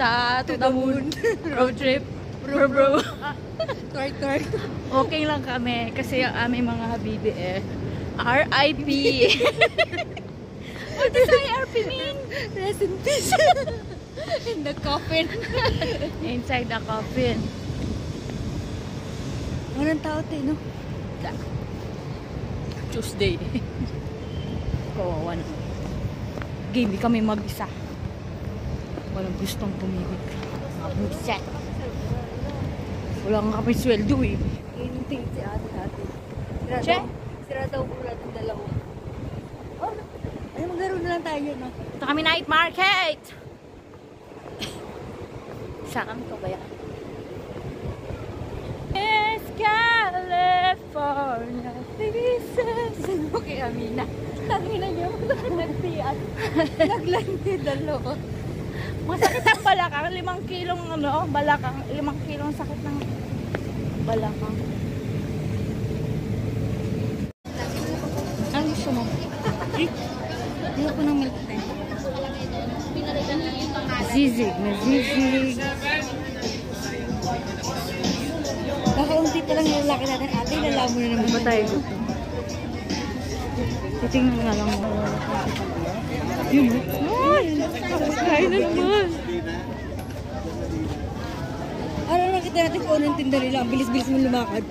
Punta to the moon. Road trip. Bro, bro. Twerk, twerk. Okay lang kami kasi yung aming mga habibi eh. R.I.P. What does I.R.P. mean? Rest in peace. In the coffin. Inside the coffin. Walang tao tayo, no? Tuesday. Kawawa na. Game kami mag-isa. Walang gustong pumigil. Mga buset. Wala nga kami sweldo eh. Inuting si ate ate. Sira Che? daw. Sira daw po natin dalawa. Oh, ay maglaro na lang tayo, no? Ito kami night market! Saan kami to kaya? It's California pieces. Saan mo kay Amina? Tangina niyo. Nagtiyan. Naglandi dalawa. Masakit ang balakang. Limang kilong ano, balakang. Limang kilong sakit ng balakang. Ano gusto mo? Hindi ako ng milk tea. Zizig na zizig. Kakaunti pa lang yung lalaki natin. Ate, lalaman mo na naman. Ba tayo? Titingnan nga lang mo. Yun. Ay! Kain na naman. Ano lang kita natin kung anong tinda nila. Ang bilis-bilis mo lumakad.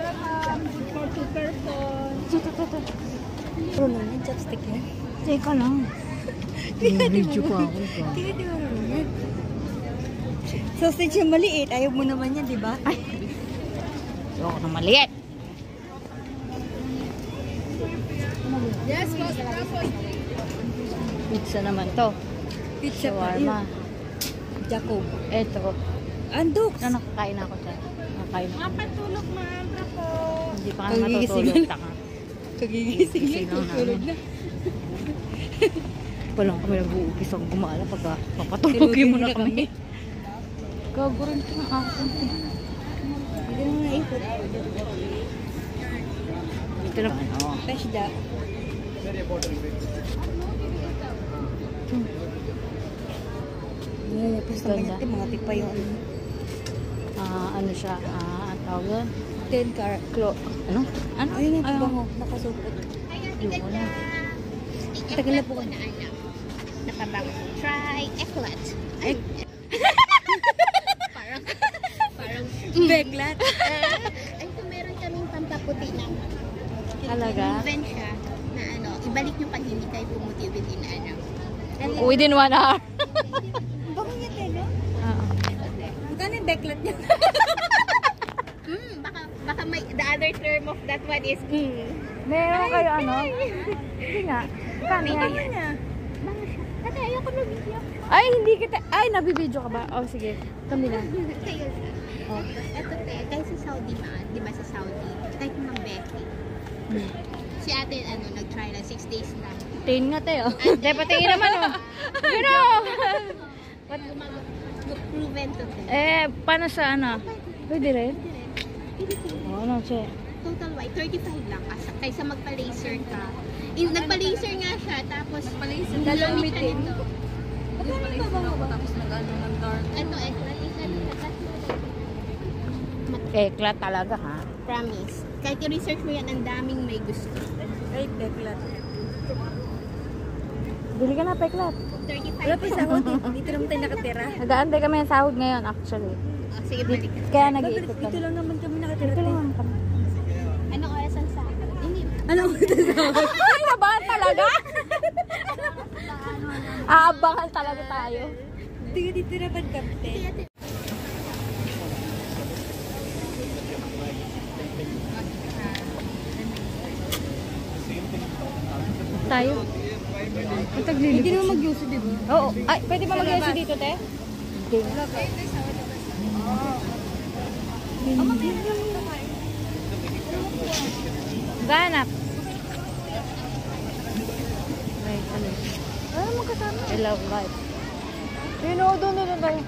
Pero lang yan, chopstick yan. Teka lang. Video pa ako. Hindi, di ba naman? Sausage yung maliit. Ayaw mo naman yan, di ba? Ay! Ayoko na maliit. Yes, Pizza naman to. Pizza pa. Shawarma. Jacob. Eto. Andok. Na nakakain ako dyan. Nakakain ako. patulog, maandra po. Hindi pa Kagigising matutulog. na. Taka. Kagigising Gising na. Tutulog namin. na. Pa lang kami nag-uupis ang gumala pagka papatulogin mo na kami. Gago rin ka na ako. Hindi mo naipot. Ito naman. Oh. Fresh da. Basta Ganda. natin mga tipa yung ano. Ah, ano siya? Ah, ang tawag doon? 10 car. Klo. Ano? Ano? Ayun yung Ano? bango, nakasupot. Yung ano? Tagal na po ko. na ano, napabango. Try eclat. Ay, parang, parang, Beglat. ay, kung meron kaming pampaputi na. Talaga? Invent siya na ano, ibalik nyo pag hindi kayo pumuti within ano. Within one hour. Bango niya tayo. Ah. Magkano yung beglat niya? Hmm, baka, baka may, the other term of that one is, hmm. Meron kayo ano? Hindi nga. Paano yan? Bango siya. Kasi ayoko na video. Ay, hindi kita. Ay, nabibideo ka ba? Oh, sige. Kami na. Kayo siya. Oh, eto te, kahit sa Saudi man, di ba sa Saudi, kahit mga Becky, Hmm. si ate, ano, nag-try lang, 6 days lang. Tingin nga tayo. Tay, patingin naman oh. Pero, What? Proven to te. eh, paano sa ano? Pwede rin? Oo, ano siya. Total white, 35 lang. Asa, kaysa magpa-laser ka. In, nagpa-laser nga siya, tapos Nagpa-laser. dalawang Gagamitin. ito. Tapos nag-ano, nag-dark. Ano, eh, laser Eklat talaga ha. Promise. Kahit i-research mo yan, ang daming may gusto. Ay, beglat. Bili ka na, peklat. 35 Wala pa yung sahod eh. Dito naman tayo nakatira. Nag-aantay kami ng sahod ngayon actually. Oh, sige, balik ka. Kaya nag-iikot dito kami. lang naman kami nakatira. Dito lang kami. Anong oras ang sa Hindi. Ano ang sahod? Ay, nabahan talaga? Aabangan talaga tayo. Dito dito naman kami. Tayo. Ang taglilibot. Hindi naman mag-yuso, di ba? Oo. Ay, pwede ba mag dito, te? Okay. Ganap. Right, ano? Ano mo kasama? I love life. Sino? Doon, doon, doon tayo.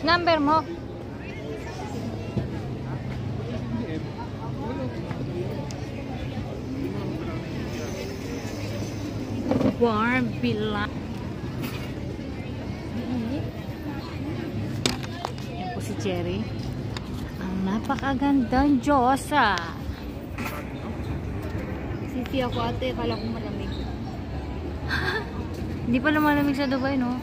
Number mo? Warm Villa. Yan po si Cherry. Ang napakagandang Diyosa. Sisi ako ate, kala ko malamig. Hindi pa lumalamig sa Dubai, no?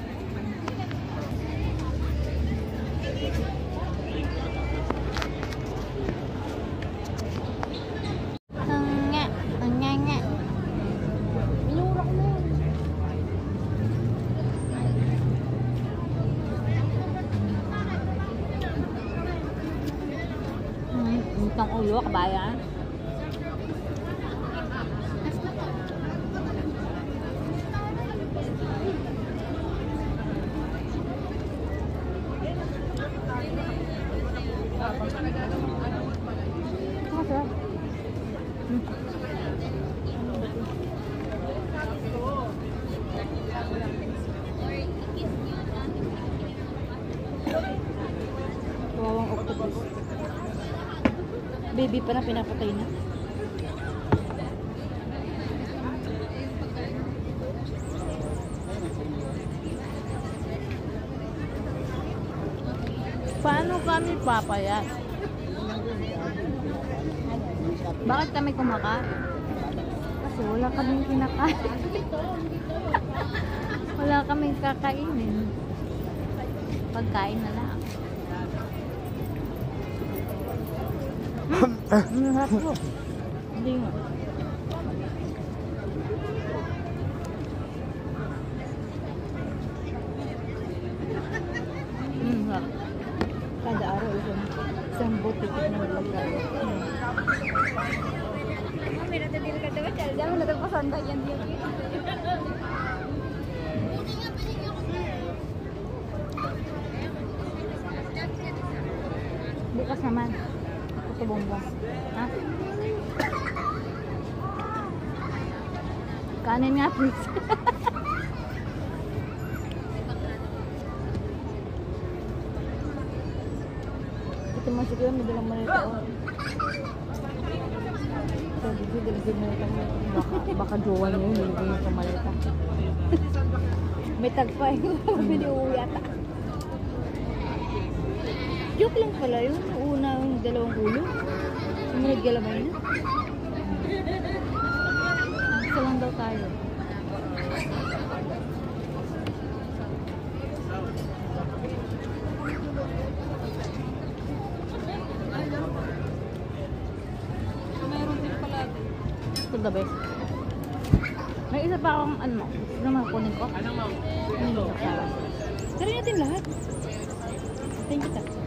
Ang nga, ang nga nga. Minura ko na yun. Hmm, utang ulo, kabayan. Baby pa na pinapatay na. Paano kami papayat? Bakit kami kumakain? Kasi wala kaming kinakain. wala kaming kakainin. Pagkain na lang. Ko. Hindi nga. Sarap. Kada araw isang, isang butik na pagkain. Mami, natadil ka daw. Chal, dami natagpasanda yan din. Bukas naman. Ito bongbong. Ha? Kanin nga, please. Ito mo siguro, may dalang malita ko. Sabi ko, dalang malita mo. Baka, baka jowa niya yun, hindi niya sa malita. may tagpa eh. Biniuwi ata. Joke lang pala yun. Yung dalawang ulo. Sumunod galamay na. Isa lang daw tayo. Ito the best. May isa pa akong ano. Ano mo kunin ko? Ano? Hindi ko kaya. Tara natin lahat. Thank you, ta.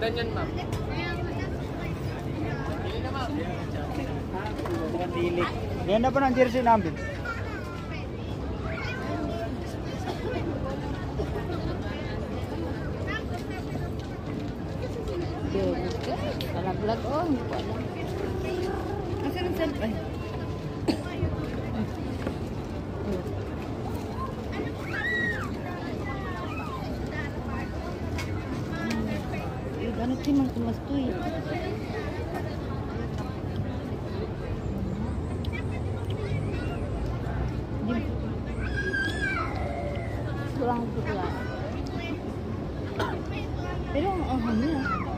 Ganda niyan, ma'am. Ganda pa ng jersey namin. Kalaglag oh. Hindi ko alam. Asan ang cellphone? Ay, ganit si Mang Tomas to eh. Di- Kurang putla. Pero ang aham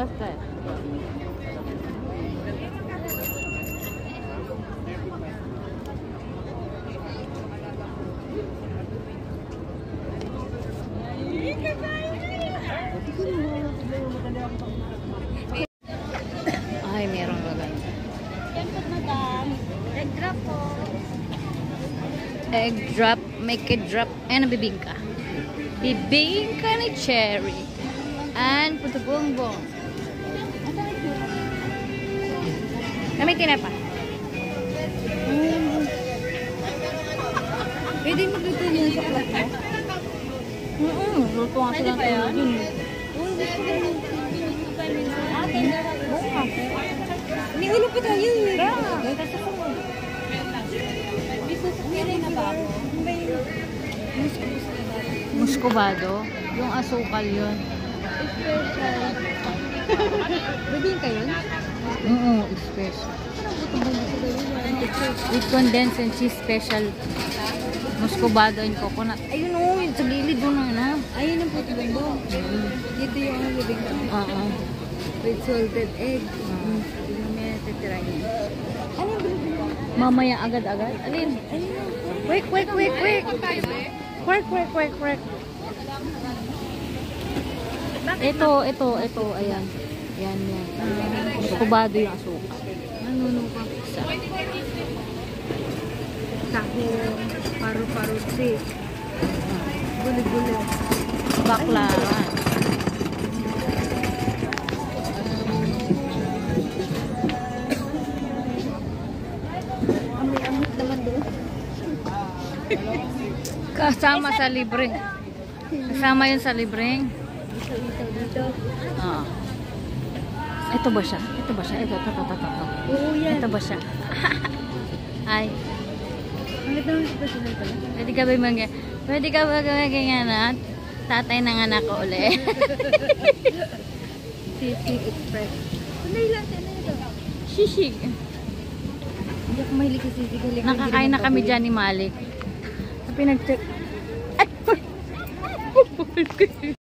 That's good. Ay, meron maganda. Egg drop. Egg drop, make it drop, and bibingka. Bibingka ni Cherry. And put the puto bongbong. Kami tinapa. Pwede magluto niyo sa club mo? Oo, luto nga sila ng tulog yun. Hindi ulo pa tayo eh. Muscovado. Yung asukal yun. Bibing kayo? Oo, special. With condensed and cheese special. Muscovado and coconut. Ayun o, yung sa gilid doon na na. Ayun ang puto bongbong. Dito yung ano bibing ka. Oo. With salted egg. Mm. Hindi mo may natitira niya. Ano yung mo? Mamaya agad-agad. Alin? Quick, quick, quick, quick. Quick, quick, quick, quick. Ito, ito, ito. Ayan. Ayan, yan. Muscovado yung asukal. Nanuno ka. Isa. Taho. Paru-paru si. Guli-guli. Baklaran. Amoy-amot naman doon. Kasama sa libreng. Kasama yun sa libreng. Isaw-isaw dito. Oo. Ito ba siya? Ito ba siya? Ito, ito, ito, ito. ito. Oo yan. Ito ba siya? Ay, Ang ganda ng pwede ka ba mag... Pwede ka ba ganyan na? Tatay ng anak ko uli. Sisig Express. Sandali lang, sandali ito. Shishig. Hindi ako mahilig sa sisig. Nakakain na kami dyan ni Malik. Sa pinag